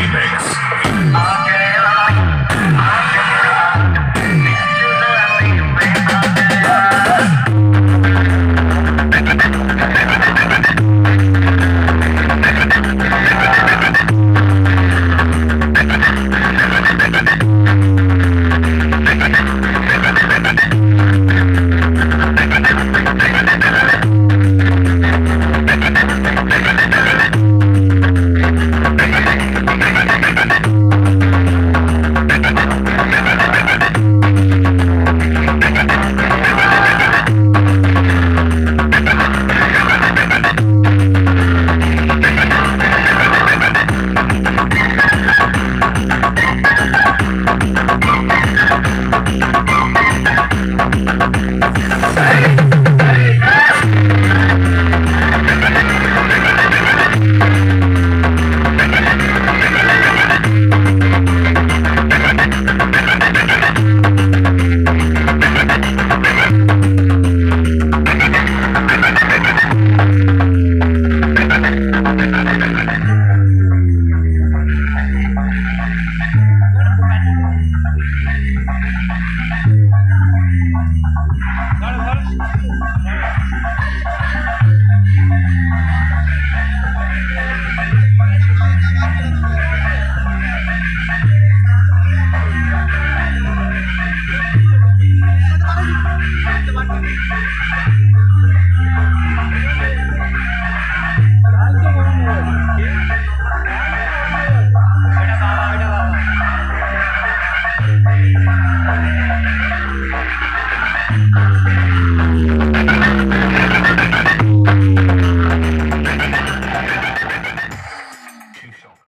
Remix. Okay. Thank you.